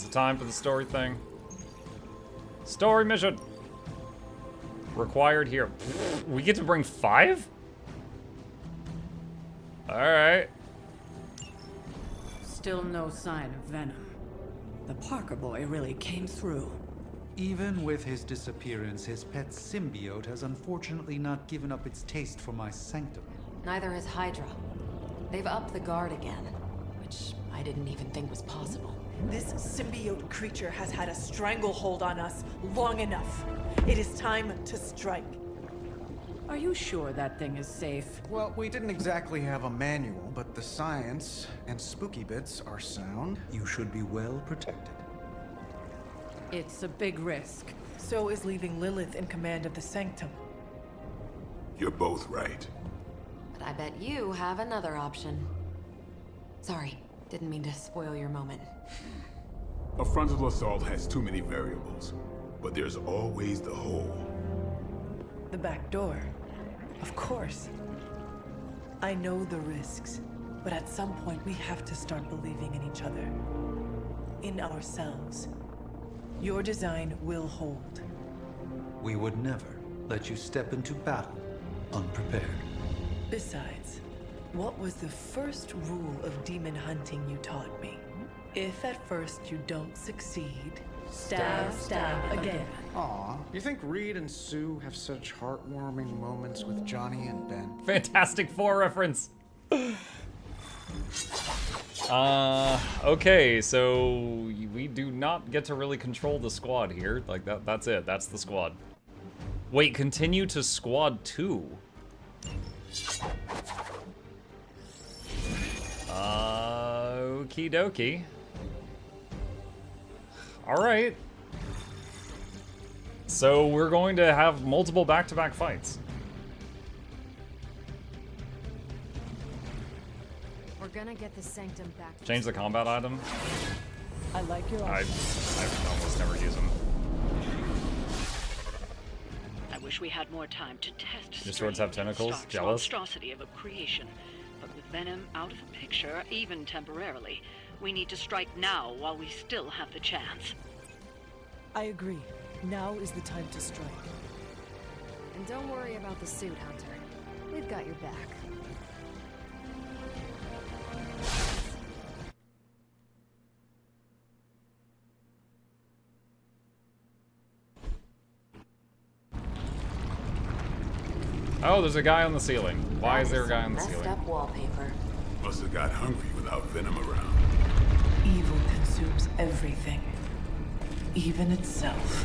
Is it time for the story thing? Story mission! Required here. We get to bring five? Alright. Still no sign of Venom. The Parker boy really came through. Even with his disappearance, his pet symbiote has unfortunately not given up its taste for my sanctum. Neither has Hydra. They've upped the guard again, which I didn't even think was possible. This symbiote creature has had a stranglehold on us long enough. It is time to strike. Are you sure that thing is safe? Well, we didn't exactly have a manual, but the science and spooky bits are sound. You should be well protected. It's a big risk. So is leaving Lilith in command of the Sanctum. You're both right. But I bet you have another option. Sorry, didn't mean to spoil your moment. A frontal assault has too many variables, but there's always the hole. The back door. Of course. I know the risks, but at some point we have to start believing in each other. In ourselves. Your design will hold. We would never let you step into battle unprepared. Besides, what was the first rule of demon hunting you taught me? If at first you don't succeed, stab, stab again. Aw, you think Reed and Sue have such heartwarming moments with Johnny and Ben? Fantastic Four reference. Uh, okay, so we do not get to really control the squad here. Like that, that's it. That's the squad. Wait, continue to squad two. Okie dokie. All right. So we're going to have multiple back-to-back fights. We're gonna get the Sanctum back. Change the combat item. I like your I, I almost never use them. I wish we had more time to test. Your swords have tentacles? Stark's Jealous? monstrosity of a creation, but with Venom out of the picture, even temporarily, we need to strike now while we still have the chance. I agree. Now is the time to strike. And don't worry about the suit, Hunter. We've got your back. Oh, there's a guy on the ceiling. Why is there a guy on the some ceiling? Messed up wallpaper. Must have got hungry without Venom around. Evil consumes everything, even itself.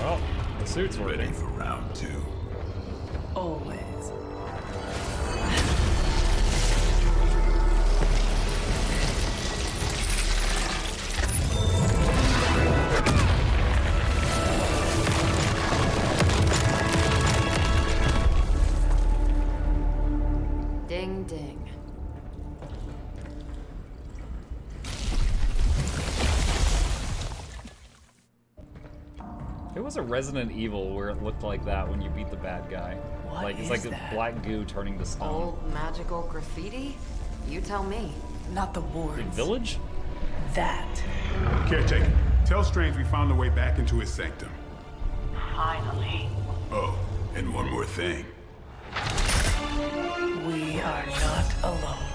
Oh, the suit's Ready for round two. Always. Resident Evil where it looked like that when you beat the bad guy. What like it's is like that? a black goo turning to stone. Old magical graffiti? You tell me. Not the wards. Village? That. Caretaker, tell Strange we found a way back into his sanctum. Finally. Oh, and one more thing. We are not alone.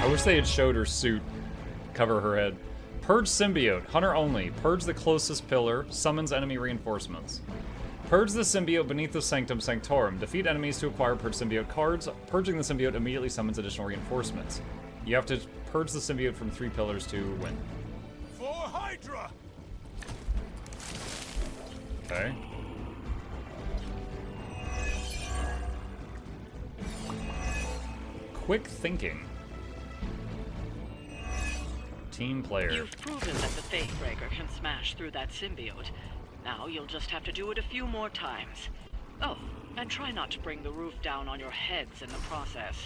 I wish they had showed her suit cover her head. Purge symbiote, hunter only. Purge the closest pillar, summons enemy reinforcements. Purge the symbiote beneath the sanctum sanctorum. Defeat enemies to acquire purge symbiote cards. Purging the symbiote immediately summons additional reinforcements. You have to purge the symbiote from three pillars to win. For Hydra! Okay. Quick thinking. Team player. You've proven that the Faithbreaker can smash through that symbiote. Now you'll just have to do it a few more times. Oh, and try not to bring the roof down on your heads in the process.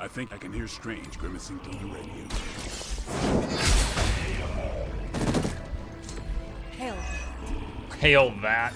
I think I can hear Strange grimacing through the radio. Hail. Hail that.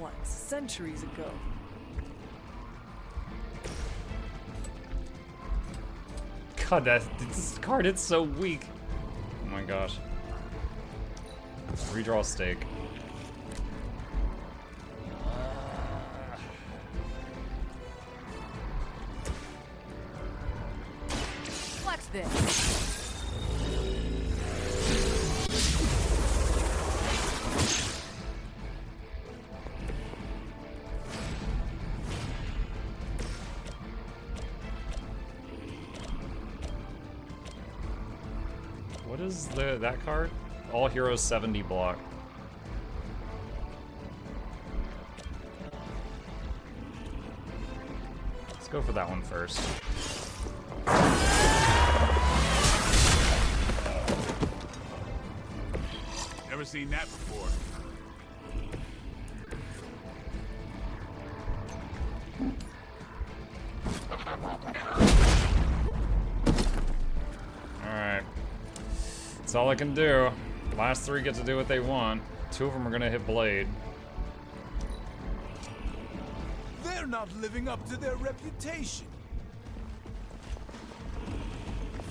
Once, centuries ago. God, that this card it's so weak. Oh my gosh. Redraw stake. Watch this. That card? All heroes 70 block. Let's go for that one first. Never seen that before. That's all I can do. The Last three get to do what they want. Two of them are gonna hit Blade. They're not living up to their reputation.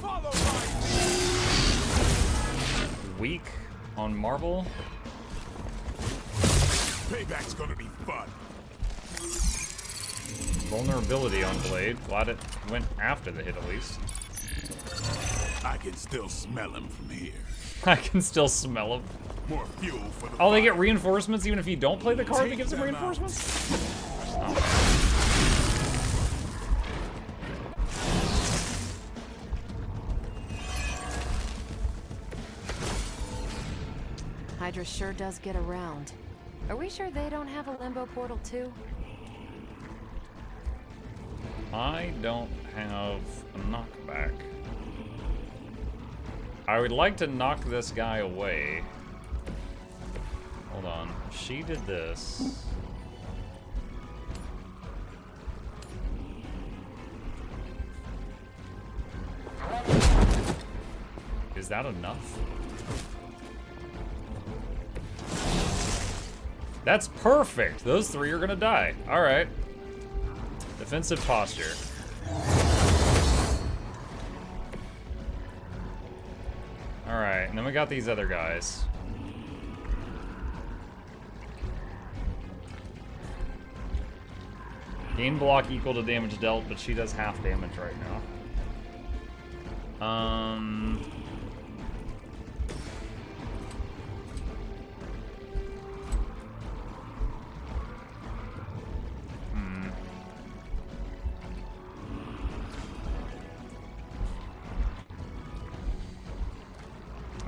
Follow my Weak on Marvel. Payback's gonna be fun. Vulnerability on Blade. Glad it went after the hit at least. I can still smell him from here. I can still smell them. More fuel for the Oh, they get reinforcements even if you don't play the card that Take gives them them reinforcements? Hydra sure does get around. Are we sure they don't have a limbo portal too? I don't have a knockback. I would like to knock this guy away. Hold on. She did this. Is that enough? That's perfect. Those three are gonna die. All right. Defensive posture. We got these other guys. Gain block equal to damage dealt, but she does half damage right now. Um...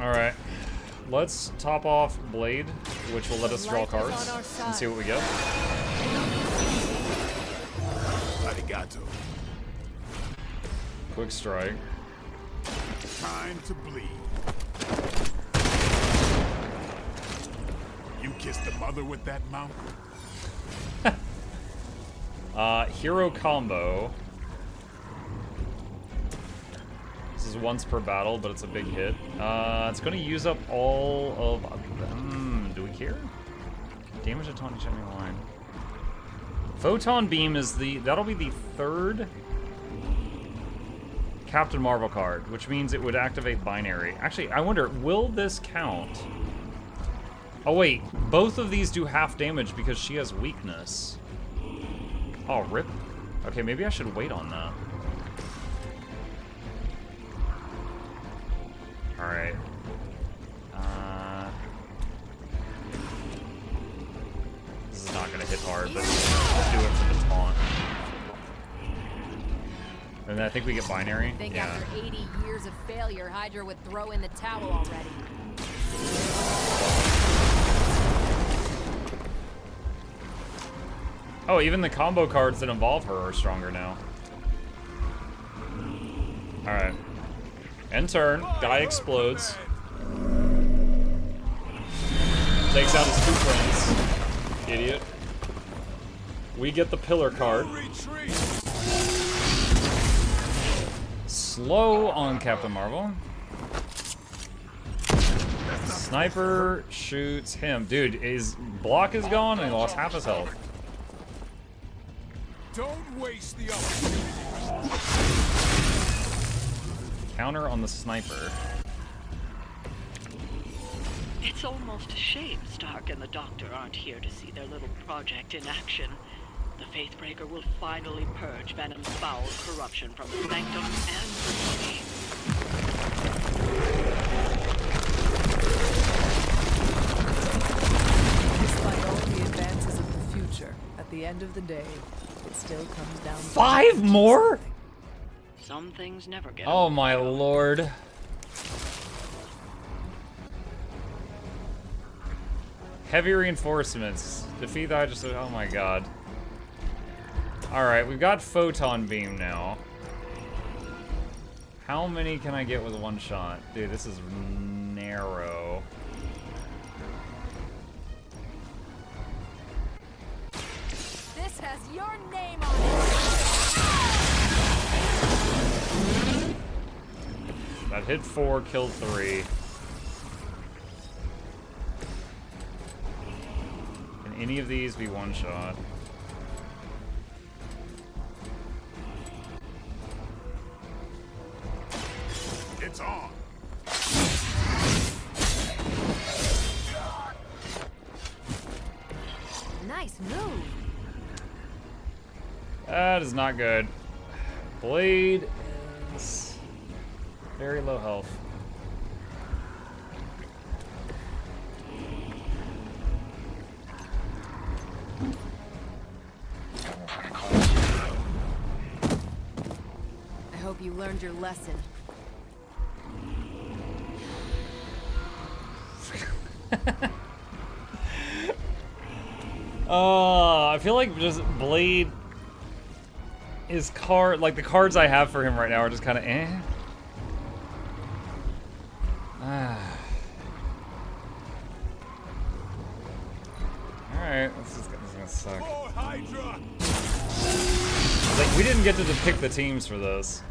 Alright. Let's top off Blade, which will let us draw cards and see what we get. Arigato. Quick strike. Time to bleed. You kissed the mother with that mouth? Uh, hero combo. This is once per battle, but it's a big hit. Uh, it's going to use up all of them. Do we care? Damage a taunt each enemy line. Photon Beam is the... That'll be the third Captain Marvel card, which means it would activate Binary. Actually, I wonder, will this count? Oh wait, both of these do half damage because she has weakness. Oh, rip. Okay, maybe I should wait on that. Alright. Uh, this is not gonna hit hard, but let's do it for the taunt. And then I think we get binary. Think yeah. after 80 years of failure, Hydra would throw in the towel already. Oh, even the combo cards that involve her are stronger now. Alright. End turn. Guy explodes. Takes out his two friends. Idiot. We get the pillar card. Slow on Captain Marvel. Sniper shoots him. Dude, his block is gone and he lost half his health. Don't waste the opportunity. Counter on the sniper. It's almost a shame Stark and the Doctor aren't here to see their little project in action. The Faithbreaker will finally purge Venom's foul corruption from the Sanctum and the city. Despite all the advances of the future, at the end of the day, it still comes down to Five more? Some things never get Oh old. my lord. Heavy reinforcements. Defeat the Hydra. Oh my god. Alright, we've got Photon Beam now. How many can I get with one shot? Dude, this is narrow. This has your name on it. That hit four, killed three. Can any of these be one shot? It's on. Nice move. That is not good. Blade is very low health. I hope you learned your lesson. Uh, I feel like just Blade. His card, like the cards I have for him right now, are just kind of eh. Like we didn't get to pick the teams for this.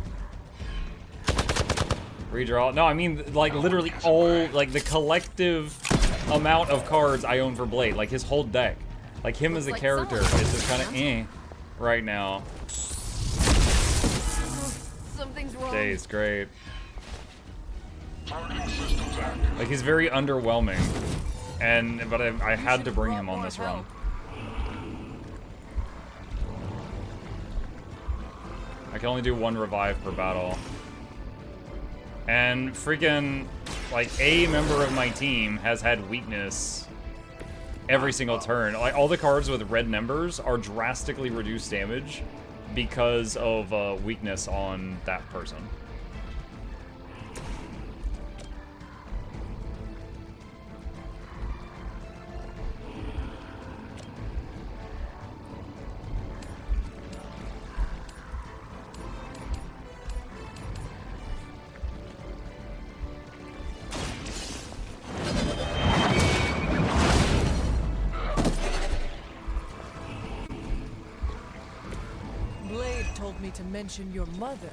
Redraw. No, I mean like literally all like the collective amount of cards I own for Blade, like his whole deck. Like him as a character is just kind of eh right now. Something's wrong. Days, great. Like he's very underwhelming, and but I, I had to bring him on this run. I can only do one revive per battle. And freaking, like, a member of my team has had weakness every single turn. Like, all the cards with red numbers are drastically reduced damage because of uh, weakness on that person. Mention your mother.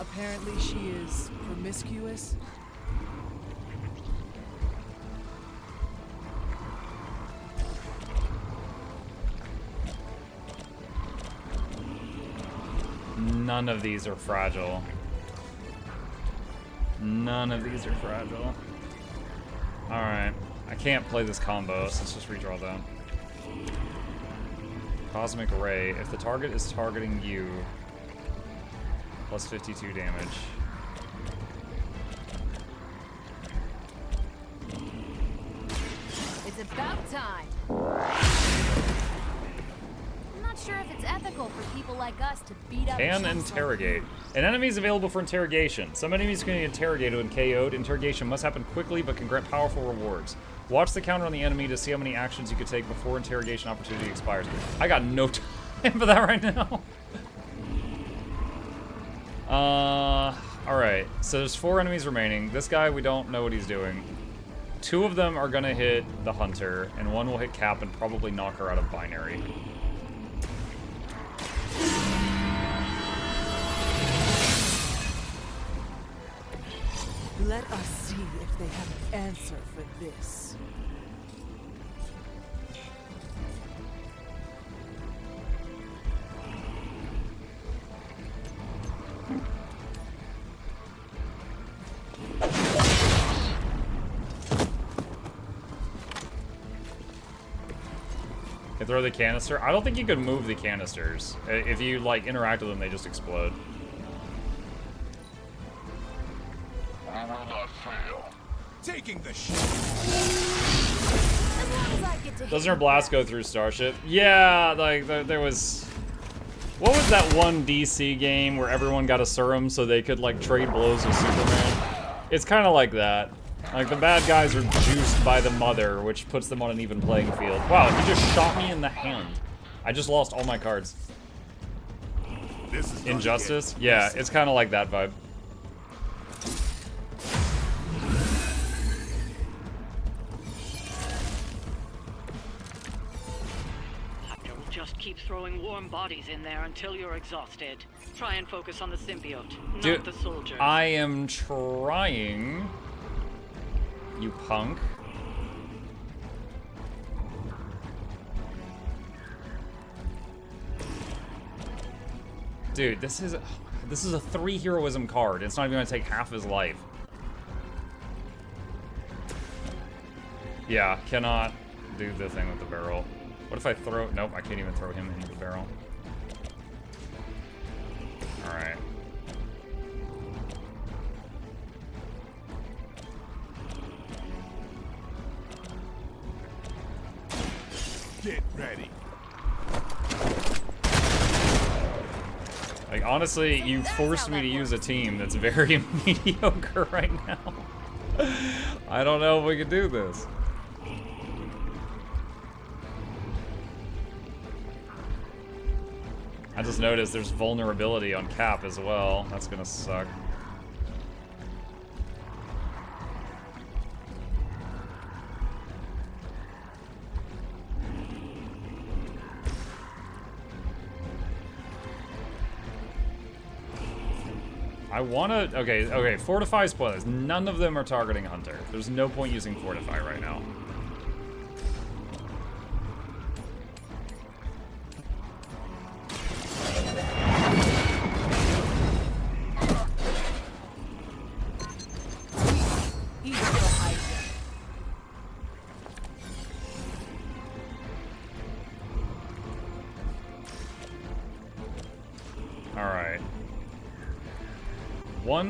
Apparently she is promiscuous. None of these are fragile. None of these are fragile. Alright. I can't play this combo, so let's just redraw that. Cosmic Ray. If the target is targeting you, plus 52 damage. It's about time. I'm not sure if it's ethical for people like us to beat up Can interrogate. An enemy is available for interrogation. Some enemies can be interrogated when KO'd. Interrogation must happen quickly but can grant powerful rewards. Watch the counter on the enemy to see how many actions you could take before interrogation opportunity expires. I got no time for that right now. Uh, alright. So there's four enemies remaining. This guy, we don't know what he's doing. Two of them are gonna hit the hunter, and one will hit Cap and probably knock her out of binary. Let us see if they have an answer for this. Throw the canister. I don't think you could move the canisters. If you like interact with them, they just explode. We will not fail. Taking the ship. Doesn't her blast go through Starship? Yeah, like there, there was. What was that one DC game where everyone got a serum so they could like trade blows with Superman? It's kind of like that. Like the bad guys are juiced by the mother, which puts them on an even playing field. Wow, he just shot me in the hand. I just lost all my cards. This is Injustice? Yeah, it's kind of like that vibe. Hydra will just keep throwing warm bodies in there until you're exhausted. Try and focus on the symbiote, not Dude, the soldiers. I am trying. You punk. Dude, this is this is a three heroism card. It's not even gonna take half his life. Yeah, cannot do the thing with the barrel. What if I throw? Nope, I can't even throw him into the barrel. All right. Get ready. Like, honestly, you forced me to use a team that's very mediocre right now. I don't know if we can do this. I just noticed there's vulnerability on Cap as well. That's gonna suck. I wanna, okay, okay, Fortify spoilers. None of them are targeting Hunter. There's no point using Fortify right now.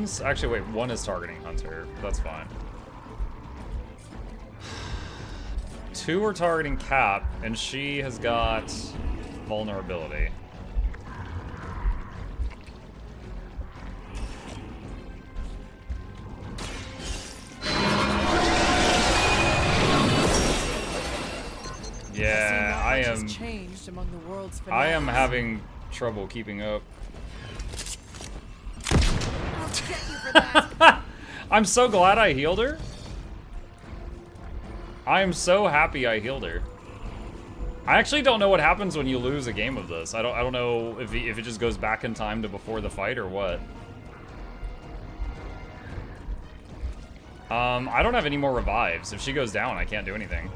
Actually wait, one is targeting Hunter. That's fine. Two are targeting Cap, and she has got vulnerability. Yeah, I am. changed among the world's I am having trouble keeping up. I'm so glad I healed her. I am so happy I healed her. I actually don't know what happens when you lose a game of this. I don't. I don't know if he, if it just goes back in time to before the fight or what. Um, I don't have any more revives. If she goes down, I can't do anything.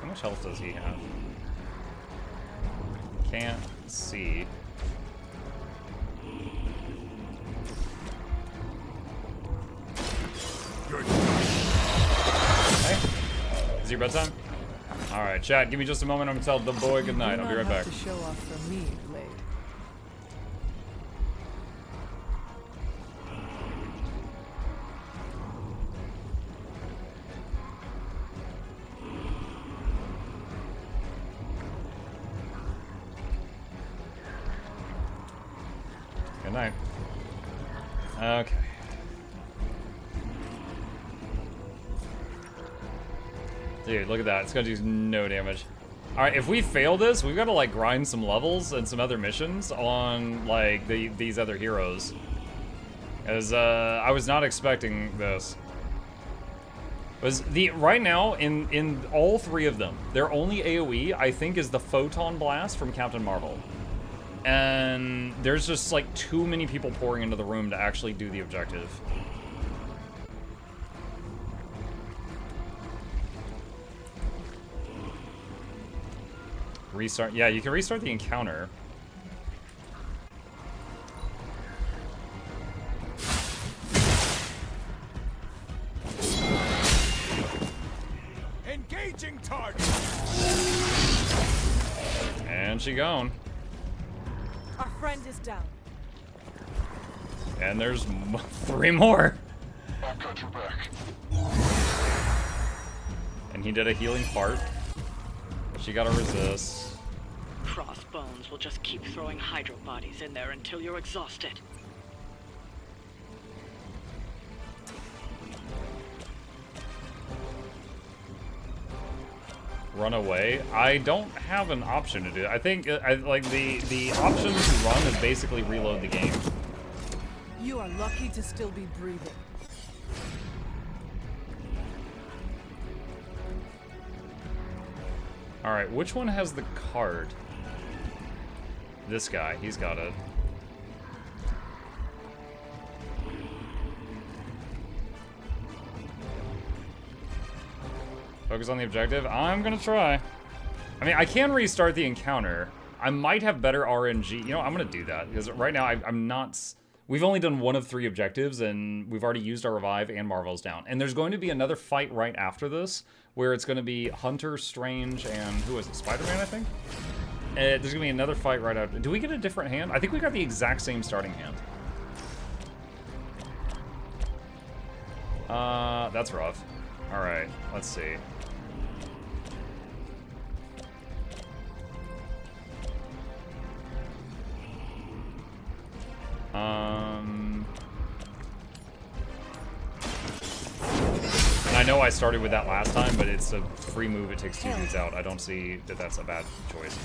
How much health does he have? Can't see. Hey, is your bedtime? All right, chat. Give me just a moment. I'm gonna tell the boy good night. I'll be right back. Night. Okay. Dude, look at that. It's gonna do no damage. Alright, if we fail this, we've got to, like, grind some levels and some other missions on, like, the, these other heroes. As, uh, I was not expecting this. Was the right now in in all three of them, their only AOE I think is the photon blast from Captain Marvel, and there's just like too many people pouring into the room to actually do the objective. Restart. Yeah, you can restart the encounter. Engaging target. And she gone. Our friend is down. And there's m three more. I've got your back. And he did a healing fart. She gotta resist. Crossbones will just keep throwing Hydra bodies in there until you're exhausted. Run away. I don't have an option to do it. I think uh, I like the the option to run is basically reload the game. You are lucky to still be breathing. All right, which one has the card? This guy, he's got it. Focus on the objective. I'm gonna try. I mean, I can restart the encounter. I might have better RNG. You know, I'm gonna do that because right now I, I'm not. We've only done one of three objectives, and we've already used our revive and Marvel's down. And there's going to be another fight right after this, where it's going to be Hunter, Strange, and who is it? Spider-Man, I think. Uh, there's gonna be another fight right after. Do we get a different hand? I think we got the exact same starting hand. Uh, that's rough. All right, let's see. Um, and I know I started with that last time, but it's a free move. It takes two dudes out. I don't see that that's a bad choice.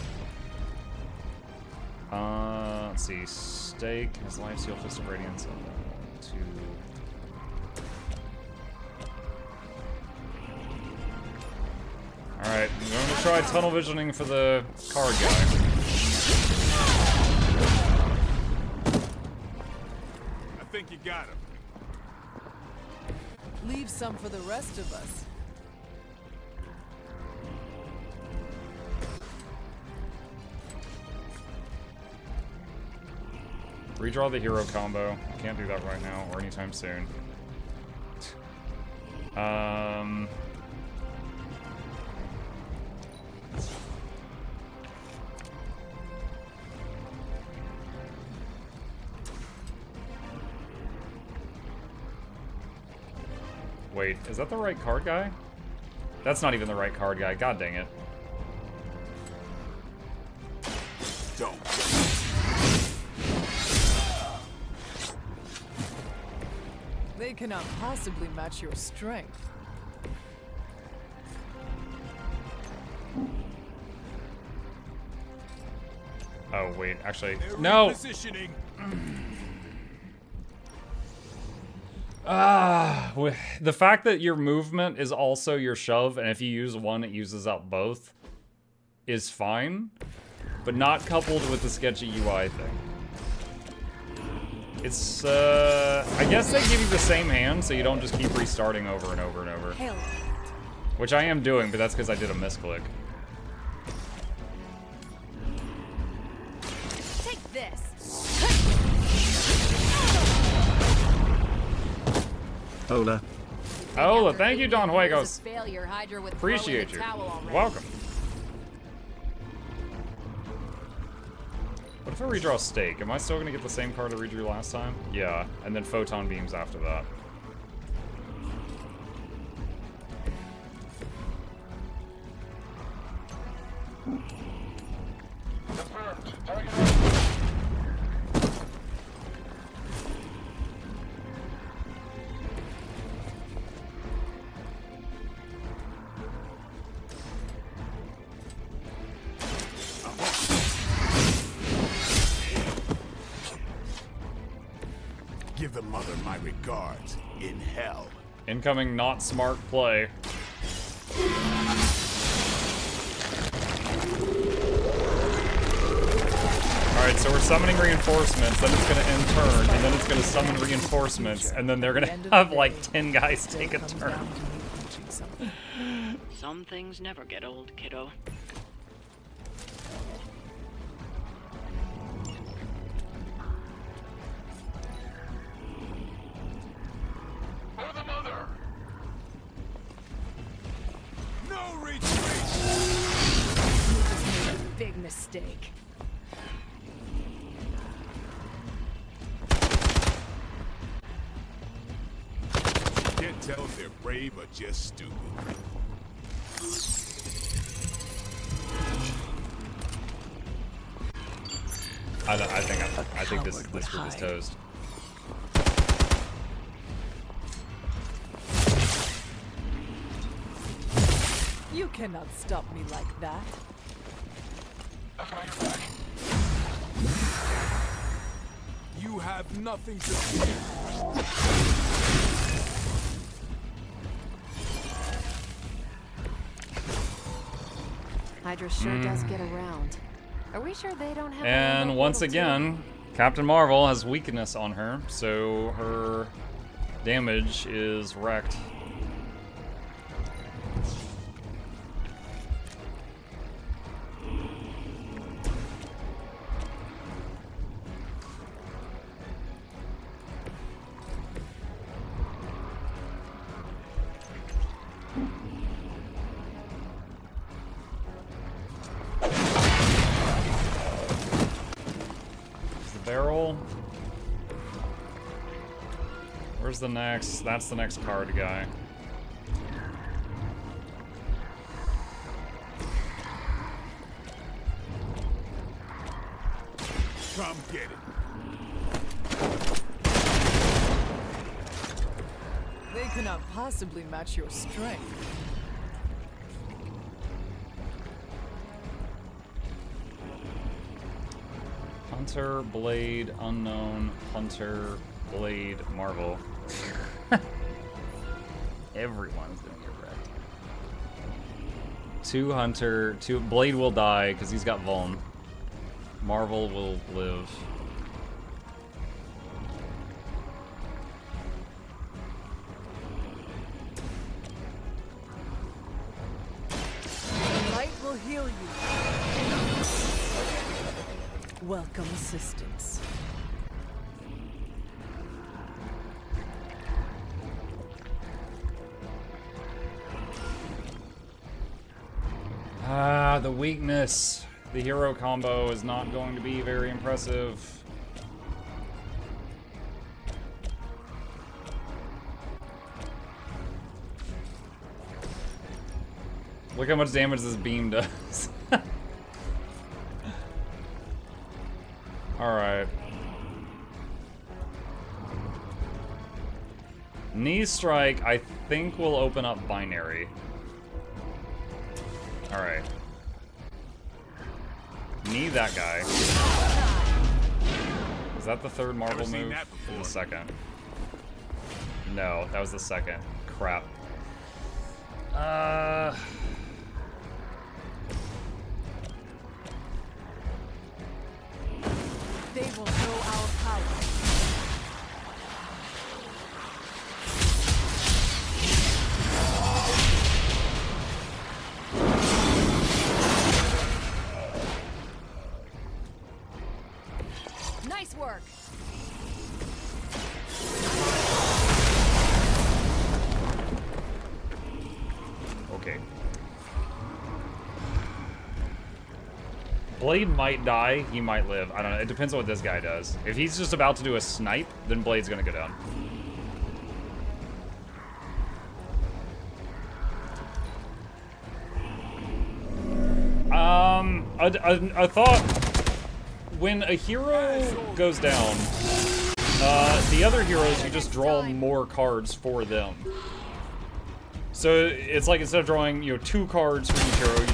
Uh, let's see. Stake has life seal, fist of radiance. Uh, two. All right, I'm going to try tunnel visioning for the car guy. I think you got him. Leave some for the rest of us. Redraw the hero combo. Can't do that right now or anytime soon. Um. Wait, is that the right card guy? That's not even the right card guy. God dang it. Don't. They cannot possibly match your strength. Oh, wait, actually. They're No! Ah, the fact that your movement is also your shove, and if you use one, it uses up both, is fine, but not coupled with the sketchy UI thing. It's, uh, I guess they give you the same hand, so you don't just keep restarting over and over and over. Which I am doing, but that's because I did a misclick. Hola. Ola, thank you, Don Here's Huegos. a failure Hydra would throw in Appreciate you. Welcome. What if I redraw Stake? Am I still gonna get the same card I redrew last time? Yeah, and then Photon Beams after that. Give the Incoming not smart play. Alright, so we're summoning reinforcements, then it's gonna end turn, and then it's gonna summon reinforcements, and then they're gonna have like 10 guys take a turn. Some things never get old, kiddo. This coward would group is toast. You cannot stop me like that. You have nothing to fear. Hydra sure does hmm. get around. Are we sure they don't have a And once again, Captain Marvel has weakness on her, so her damage is wrecked. Where's the next? That's the next card guy. Come get it. They cannot possibly match your strength. Hunter, Blade, Unknown, Hunter, Blade, Marvel. Everyone's gonna get wrecked. Two Hunter, two Blade will die because he's got Vuln. Marvel will live. Ah, the weakness. The hero combo is not going to be very impressive. Look how much damage this beam does. Alright. Knee strike, I think will open up binary. Alright. Knee that guy. Is that the third Marvel Never move? that Or the second? No, that was the second. Crap. Uh... They will know our power. Blade might die, he might live. I don't know. It depends on what this guy does. If he's just about to do a snipe, then Blade's gonna go down. Um, a, a, a thought. When a hero goes down, uh, the other heroes, you just draw more cards for them. So it's like instead of drawing, you know, two cards for each hero,